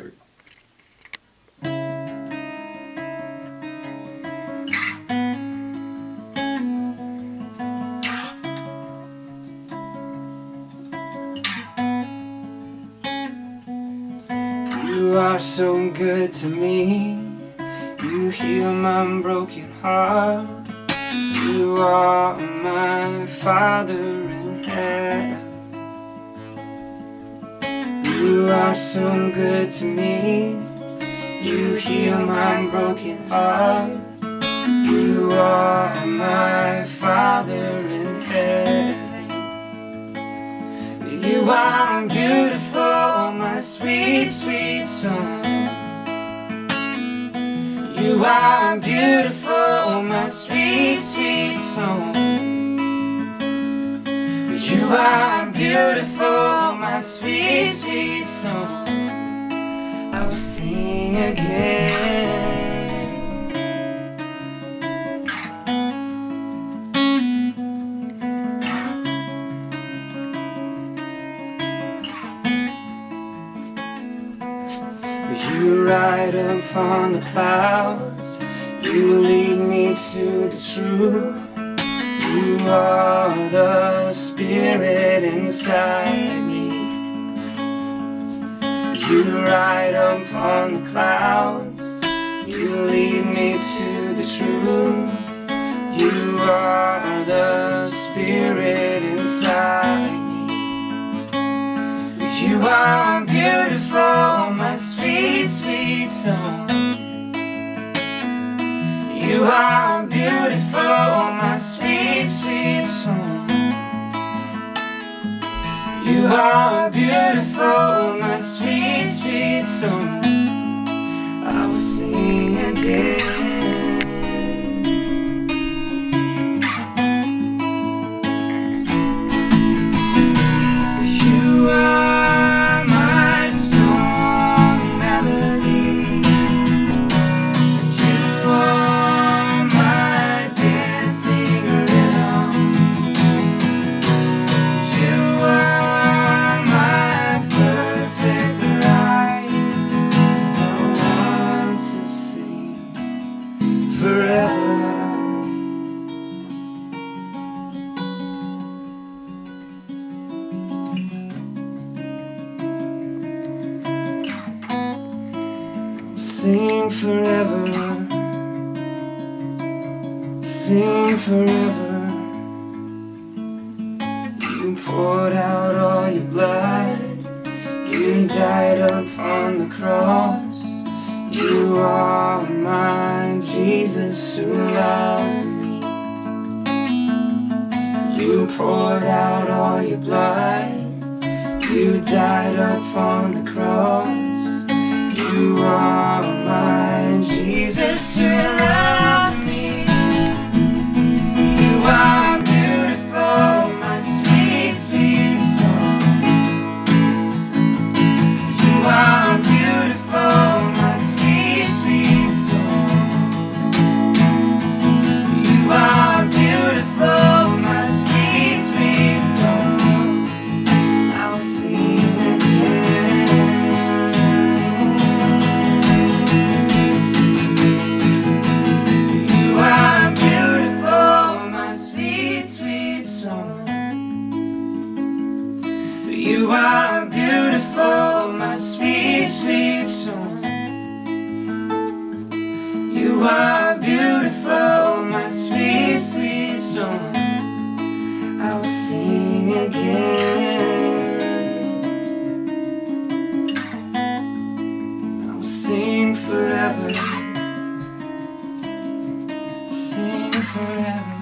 Here we go. You are so good to me. You heal my broken heart. You are my Father in heaven. You are so good to me. You heal my broken heart. You are my Father in heaven. You are beautiful, my sweet, sweet son. You are beautiful, my sweet, sweet song. You are beautiful, sweet, sweet song. I'll sing again. You ride upon the clouds, you lead me to the truth. You are the spirit inside me. You ride upon the clouds, you lead me to the truth. You are the spirit inside me. You are beautiful, my sweet, sweet song. You are beautiful, my sweet, sweet song. You are beautiful, sweet, sweet song. I'll sing again. Forever. Sing forever, sing forever. You poured out all your blood, you died upon the cross. You are my Jesus who loves me. You poured out all your blood, you died upon the cross. You are my Jesus who You are beautiful, my sweet, sweet soul. You are beautiful, my sweet, sweet soul. I will sing again. I will sing forever. Sing forever.